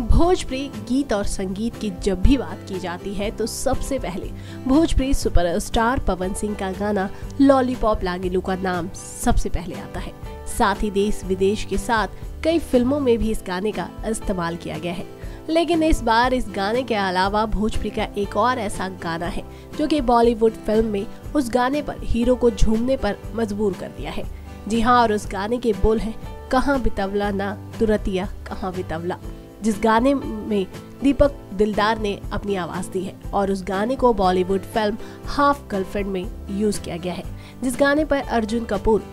भोजपुरी गीत और संगीत की जब भी बात की जाती है तो सबसे पहले भोजपुरी सुपरस्टार पवन सिंह का गाना लॉलीपॉप लागिलू का नाम सबसे पहले आता है। साथ ही देश विदेश के साथ कई फ़िल्मों में भी इस गाने का इस्तेमाल किया गया है। लेकिन इस बार इस गाने के अलावा भोजपुरी का एक और ऐसा गाना है, जो कि बॉलीवुड फ़िल्म में उस गाने पर हीरो को झूमने पर मजबूर कर दिया है। जी हाँ और उस गाने के बोल हैं, कहाँ बितवला ना तुरतिया कहाँ बितवला जिस गाने में दीपक दिलदार ने अपनी आवाज़ दी है और उस गाने को बॉलीवुड फ़िल्म हाफ़ गर्लफ्रेंड में यूज़ किया गया है, जिस गाने पर अर्जुन कपूर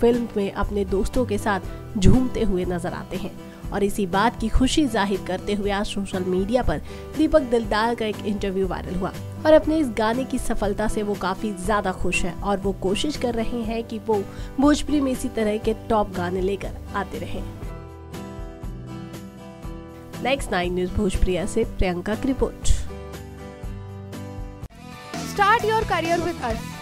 फ़िल्म में अपने दोस्तों के साथ झूमते हुए नज़र आते हैं और इसी बात की खुशी ज़ाहिर करते हुए आज सोशल मीडिया पर दीपक दिलदार का एक इंटरव्यू वायरल हुआ और अपने इस गाने की सफलता से वो काफ़ी ज़्यादा खुश है और वो कोशिश कर रहे हैं कि वो भोजपुरी में इसी तरह के टॉप गाने लेकर आते रहें। नेक्स्ट नाइन न्यूज़ भोजप्रिया से प्रियंका की report start your career with us.